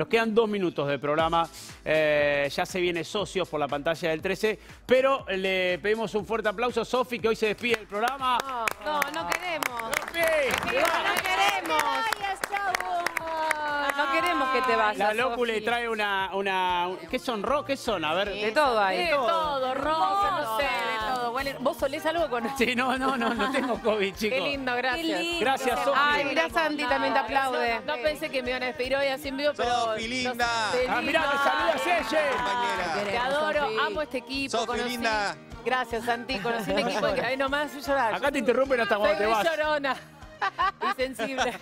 Nos quedan dos minutos de programa. Eh, ya se viene socios por la pantalla del 13. Pero le pedimos un fuerte aplauso a Sofi, que hoy se despide del programa. No, no queremos. ¡Sofi! No, no queremos. No queremos que te vayas. La Locu le trae una, una... ¿Qué son, Ro? ¿Qué son? A ver. De todo hay. De todo, sé, ¿Vos solés algo con...? Sí, no, no, no, no tengo COVID, chicos. Qué lindo, gracias. Qué lindo. Gracias, Sofi. Ay, mirá, Santi también te aplaude. No, no pensé que me iban a despedir hoy así en vivo, pero... Sofi, linda. Ah, mirá, te saluda Seye. Compañera. Te adoro, amo este equipo. Sofi, conocí- linda. Gracias, Santi. Conocí un equipo que ahí nomás llorar. Acá te interrumpen hasta cuando Soy te vas. llorona. Y sensible.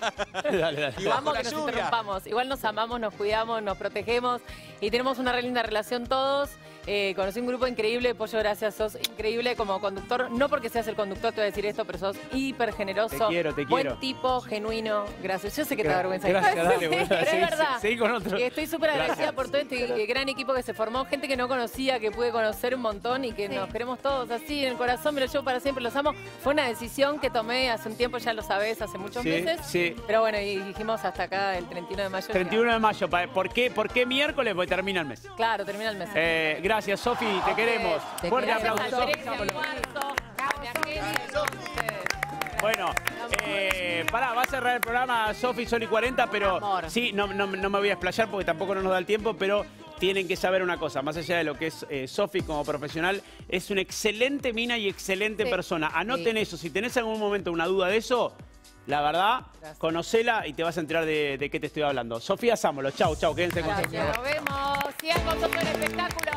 Dale, dale. Y Vamos que nos interrumpamos. Igual nos amamos, nos cuidamos, nos protegemos y tenemos una re linda relación todos. Eh, conocí un grupo increíble, Pollo, gracias, sos increíble como conductor. No porque seas el conductor te voy a decir esto, pero sos hiper generoso. Te quiero, te quiero. Buen tipo, genuino, gracias. Yo sé que te da vergüenza. Gracias, dale, Sí, boluda. pero Seguí- es verdad. seguí con otro. Y estoy súper agradecida por todo este gran equipo que se formó, gente que no conocía, que pude conocer un montón y que nos queremos todos así en el corazón, me lo llevo para siempre, los amo. Fue una decisión que tomé hace un tiempo, ya lo sabés, hace muchos Sí, meses. sí. Pero bueno, y dijimos hasta acá el 31 de mayo. 31 de mayo. ¿Por qué, ¿Por qué miércoles? Porque termina el mes. Claro, termina el mes. Eh, gracias, Sofi, te queremos. Te Fuerte aplauso, Sofi. Bueno, eh, pará, va a cerrar el programa Sofi Sol y 40, pero sí, no, no- no me voy a explayar porque tampoco no nos da el tiempo, pero tienen que saber una cosa, más allá de lo que es eh, Sofi como profesional, es una excelente mina y excelente Sí. persona. Anoten Sí. eso, si tenés en algún momento una duda de eso, la verdad, Gracias. conocela y te vas a enterar de, de qué te estoy hablando. Sofía Sámolo, chau, chau, quédense con nosotros. Nos vemos. Sigan con todo el espectáculo.